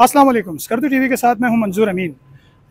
अस्सलाम वालेकुम स्कर्दू टीवी के साथ मैं हूँ मंजूर अमीन।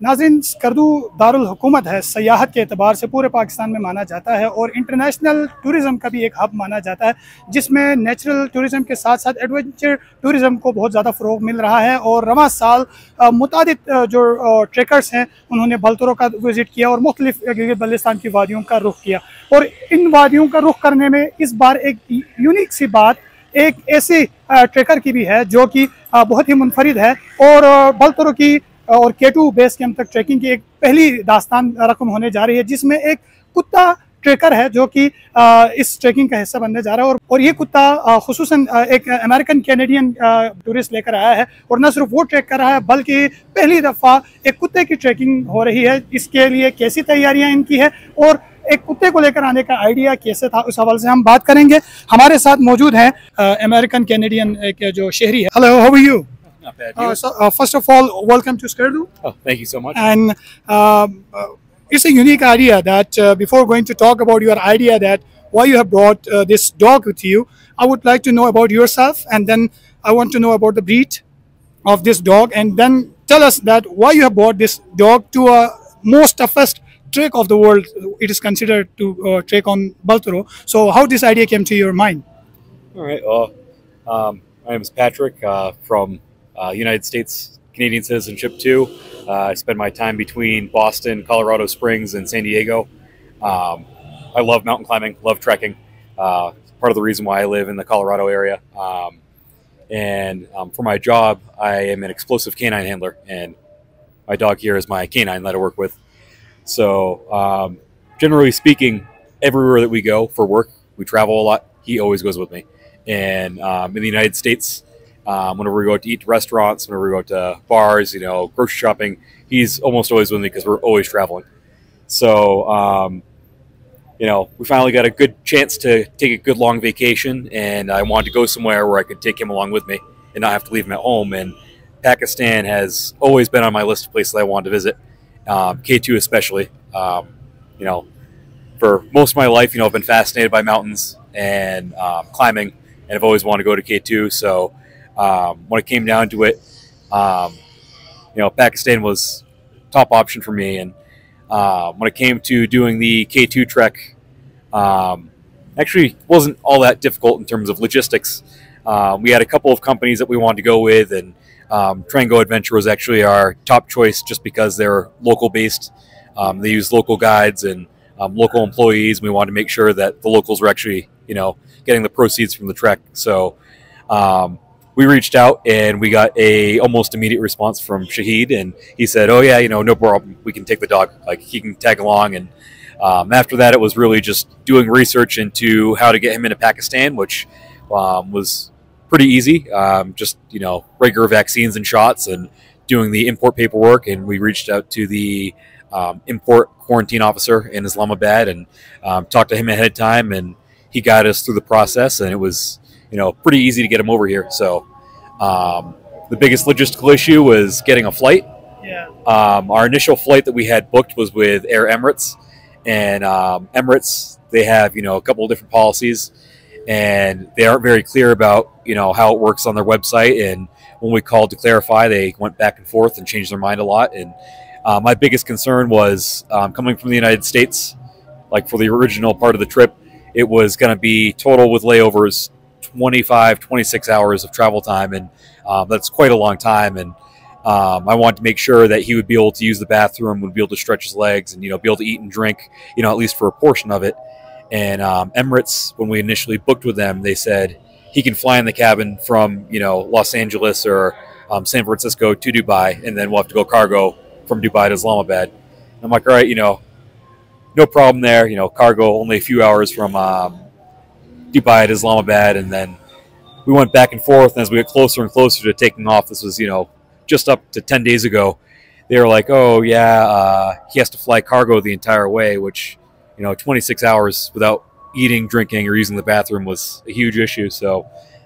नाजिन स्कर्दू दारुल हुकूमत है, सयाहत के अतबार से पूरे पाकिस्तान में माना जाता है और इंटरनेशनल टूरिज़म का भी एक हब माना जाता है, जिसमें नेचुरल टूरिज़म के साथ साथ एडवेंचर टूरिज़म को बहुत ज़्यादा फ़रोग मिल रहा है और रवा साल मुतद जो ट्रैकर्स हैं, उन्होंने बलतरों का विज़िट किया और मुख्तलिफ़ बलिस्तान की वादियों का रुख किया। और इन वादियों का रुख करने में इस बार एक यूनिक सी बात एक ऐसी ट्रैकर की भी है, जो कि बहुत ही मुनफरद है। और बलतरों की और के टू बेस कैंप तक ट्रैकिंग की एक पहली दास्तान रकम होने जा रही है, जिसमें एक कुत्ता ट्रेकर है, जो कि इस ट्रैकिंग का हिस्सा बनने जा रहा है। और और ये कुत्ता खसूस एक अमेरिकन कैनेडियन टूरिस्ट लेकर आया है। और न सिर्फ़ वो ट्रैक कर रहा है, बल्कि पहली दफ़ा एक कुत्ते की ट्रैकिंग हो रही है। इसके लिए कैसी तैयारियाँ इनकी है? और एक कुत्ते को लेकर आने का आइडिया कैसे था उस हवाले से हम बात करेंगे। हमारे साथ मौजूद हैं अमेरिकन कैनेडियन एक जो शहरी है। Hello how are you first of all welcome to Skardu thank you so much and it's a unique idea that before going to talk about your idea that why you have brought this dog with you I would like to know about yourself and then I want to know about the breed of this dog and then tell us that why you have brought this dog to a most toughest trek of the world. It is considered to uh, trek on Baltoro. So how this idea came to your mind? All right. Well, um, my name is Patrick uh, from uh, United States Canadian citizenship too. Uh, I spend my time between Boston, Colorado Springs, and San Diego. Um, I love mountain climbing, love trekking. Uh, part of the reason why I live in the Colorado area. Um, and um, for my job, I am an explosive canine handler, and my dog here is my canine that I work with. So, um, generally speaking, everywhere that we go for work, we travel a lot. He always goes with me. And um, in the United States, um, whenever we go out to eat restaurants, whenever we go out to bars, you know, grocery shopping, he's almost always with me because we're always traveling. So, um, you know, we finally got a good chance to take a good long vacation, and I wanted to go somewhere where I could take him along with me and not have to leave him at home. And Pakistan has always been on my list of places I wanted to visit, um, K2 especially. Um, you know, for most of my life, you know, I've been fascinated by mountains and um, climbing, and I've always wanted to go to K2. So um, when it came down to it, um, you know, Pakistan was top option for me. And uh, when it came to doing the K2 trek, actually wasn't all that difficult in terms of logistics. Um, we had a couple of companies that we wanted to go with, and um, Trango Adventure was actually our top choice just because they're local based. Um, they use local guides and um, local employees. We wanted to make sure that the locals were actually, you know, getting the proceeds from the trek. So um, we reached out and we got a almost immediate response from Shahid, and he said, "Oh yeah, you know, no problem. We can take the dog. Like he can tag along." And um, after that, it was really just doing research into how to get him into Pakistan, which um, was pretty easy. Um, just you know, regular vaccines and shots, and doing the import paperwork. And we reached out to the um, import quarantine officer in Islamabad and um, talked to him ahead of time, and he got us through the process, and it was you know pretty easy to get him over here. So um, the biggest logistical issue was getting a flight. Yeah. Um, our initial flight that we had booked was with Air Emirates, and um, Emirates they have you know a couple of different policies, and they aren't very clear about you know how it works on their website. And when we called to clarify, they went back and forth and changed their mind a lot. And uh, my biggest concern was um, coming from the United States, like for the original part of the trip, it was going to be total with layovers 25, 26 hours of travel time, and um, that's quite a long time. And um, I wanted to make sure that he would be able to use the bathroom, would be able to stretch his legs, and you know, be able to eat and drink, you know, at least for a portion of it. And um, Emirates, when we initially booked with them, they said he can fly in the cabin from you know Los Angeles or um, San Francisco to Dubai, and then we'll have to go cargo from Dubai to Islamabad. And I'm like, all right, you know, no problem there. You know, cargo only a few hours from um, Dubai to Islamabad, and then we went back and forth. And as we get closer and closer to taking off, this was you know just up to ten days ago. They were like, "Oh yeah, uh, he has to fly cargo the entire way," which you know, 26 hours without eating, drinking, or using the bathroom was a huge issue. So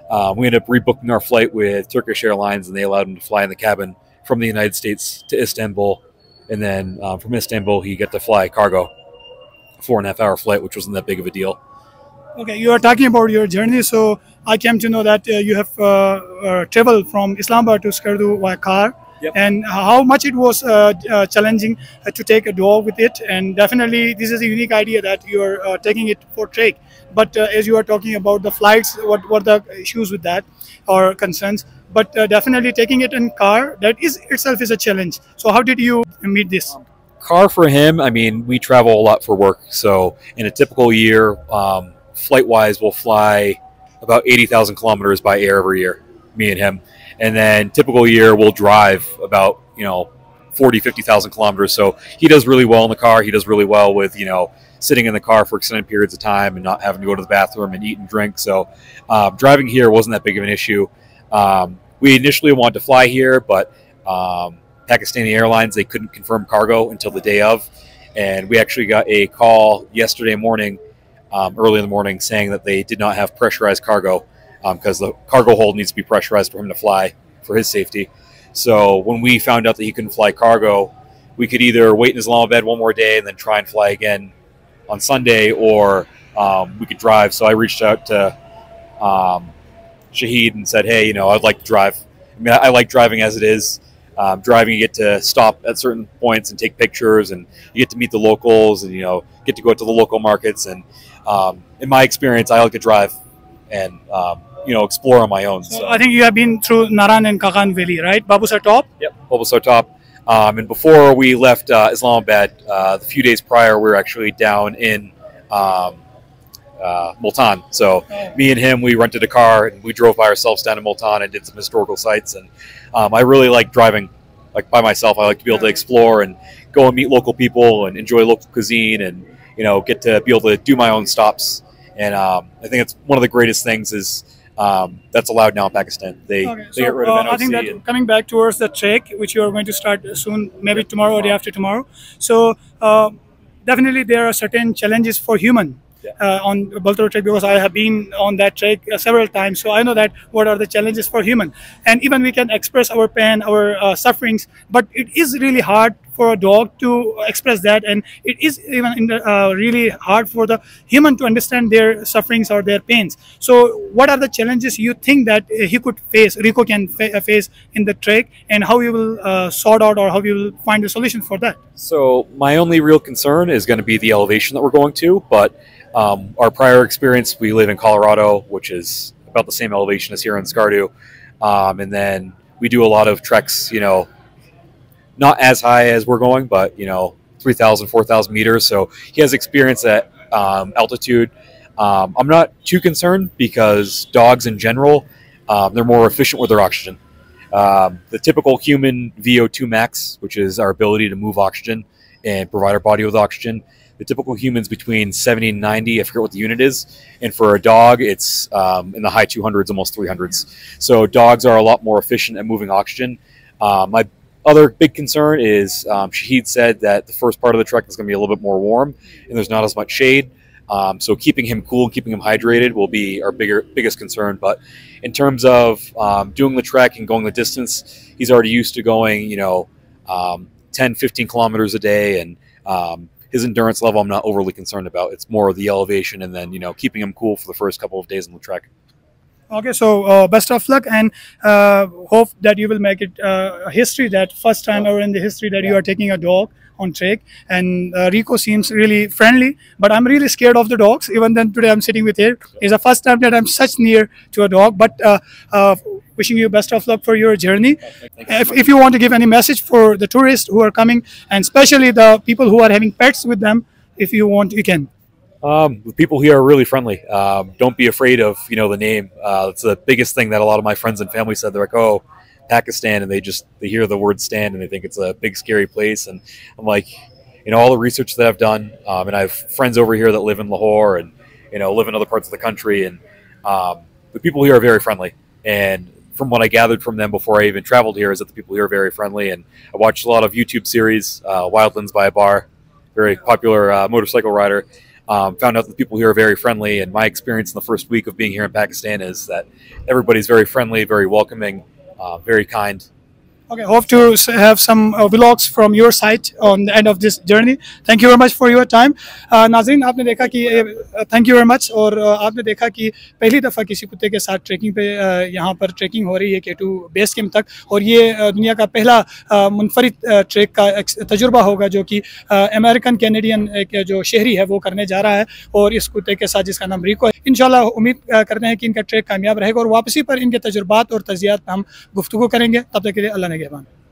um, we ended up rebooking our flight with Turkish Airlines, and they allowed him to fly in the cabin from the United States to Istanbul, and then um, from Istanbul he got to fly cargo, four and a half hour flight, which wasn't that big of a deal. Okay, you are talking about your journey. So I came to know that uh, you have uh, uh, traveled from Islamabad to Skardu by car. Yep. And how much it was uh, uh, challenging uh, to take a dog with it, and definitely this is a unique idea that you are uh, taking it for trek. But uh, as you are talking about the flights, what what the issues with that or concerns? But uh, definitely taking it in car that is itself is a challenge. So how did you meet this? Car for him, I mean, we travel a lot for work. So in a typical year, um, flight wise, we'll fly about 80,000 kilometers by air every year, me and him. And then typical year, we'll drive about, you know, 40, 50,000 kilometers. So he does really well in the car. He does really well with, you know, sitting in the car for extended periods of time and not having to go to the bathroom and eat and drink. So um, driving here wasn't that big of an issue. Um, we initially wanted to fly here, but um, Pakistani Airlines, they couldn't confirm cargo until the day of. And we actually got a call yesterday morning, um, early in the morning, saying that they did not have pressurized cargo because the cargo hold needs to be pressurized for him to fly for his safety. So when we found out that he couldn't fly cargo, we could either wait in Islamabad one more day and then try and fly again on Sunday, or um, we could drive. So I reached out to um, Shahid and said, "Hey, you know, I'd like to drive. I mean, I, I like driving as it is. Um, driving, you get to stop at certain points and take pictures, and you get to meet the locals, and you know, get to go to the local markets. And um, in my experience, I like to drive and um, you know explore on my own. So So I think you have been through Naran and Kaghan Valley, right? Babusar Top. Yep, Babusar top. Um, and before we left uh, Islamabad, uh, the few days prior, we were actually down in um, uh, Multan. So me and him, we rented a car and we drove by ourselves down to Multan and did some historical sites. And um, I really like driving, like by myself. I like to be able to explore and go and meet local people and enjoy local cuisine and you know get to be able to do my own stops. And um, I think it's one of the greatest things is um, that's allowed now in Pakistan. They Okay, they so get rid of uh, NOC. I think that coming back towards the trek, which you are going to start soon, maybe tomorrow or day after tomorrow. So uh, definitely there are certain challenges for human. Yeah. Uh, on Baltoro trek because I have been on that trek uh, several times, so I know that what are the challenges for human, and even we can express our pain, our uh, sufferings, but it is really hard for a dog to express that, and it is even the, uh, really hard for the human to understand their sufferings or their pains. So, what are the challenges you think that uh, he could face, Rico can fa- uh, face in the trek, and how you will uh, sort out or how you will find a solution for that? So my only real concern is going to be the elevation that we're going to. But um, our prior experience, we live in Colorado, which is about the same elevation as here in Skardu, um, and then we do a lot of treks. You know, not as high as we're going, but you know, 3,000, 4,000 meters. So he has experience at um, altitude. Um, I'm not too concerned because dogs in general, um, they're more efficient with their oxygen. Um, the typical human VO2 max, which is our ability to move oxygen and provide our body with oxygen, the typical human's between 70 and 90. I forget what the unit is. And for a dog, it's um, in the high 200s, almost 300s. So dogs are a lot more efficient at moving oxygen. Um, my other big concern is um, Shahid said that the first part of the trek is going to be a little bit more warm and there's not as much shade. Um, so keeping him cool and keeping him hydrated will be our bigger biggest concern. But in terms of um, doing the trek and going the distance, he's already used to going, you know, um, 10, 15 kilometers a day. And um, his endurance level, I'm not overly concerned about. It's more the elevation and then, you know, keeping him cool for the first couple of days on the trek. Okay, so uh, best of luck and uh, hope that you will make it uh, a history that first time ever in the history that you are taking a dog on trek. And uh, Rico seems really friendly, but I'm really scared of the dogs. Even then, today I'm sitting with here. It's the first time that I'm such near to a dog. But uh, uh, wishing you best of luck for your journey. If, if you want to give any message for the tourists who are coming, and especially the people who are having pets with them, if you want, you can. Um, the people here are really friendly. Um, don't be afraid of you know the name. Uh, it's the biggest thing that a lot of my friends and family said. They're like, "Oh, Pakistan," and they just they hear the word "stand" and they think it's a big scary place. And I'm like, you know, all the research that I've done, um, and I have friends over here that live in Lahore and you know live in other parts of the country, and um, the people here are very friendly. And from what I gathered from them before I even traveled here, is that the people here are very friendly. And I watched a lot of YouTube series, uh, Wild Lens by Abrar, very popular uh, motorcycle rider. Um, found out that people here are very friendly, and my experience in the first week of being here in Pakistan is that everybody's very friendly, very welcoming, uh, very kind, Okay, hope to have some uh, vlogs from your side on the end of this journey. Thank you very much for your time. Uh, नाजरीन आपने देखा कि thank you very much और uh, आपने देखा कि पहली दफ़ा किसी कुत्ते के साथ ट्रैकिंग पे uh, यहाँ पर ट्रैकिंग हो रही है के टू बेस कैम्प तक और ये uh, दुनिया का पहला uh, मुनफरिद uh, ट्रैक का तजुर्बा होगा जो कि अमेरिकन कैनेडियन एक जो शहरी है वो करने जा रहा है और इस कुत्ते के साथ जिसका नाम रिको है इंशाल्लाह उम्मीद uh, करते हैं कि इनका ट्रैक कामयाब रहेगा और वापसी पर इनके तजुर्बात और तजियात हम गुफ्तु करेंगे तब तक के लिए अल्लाह going to get one.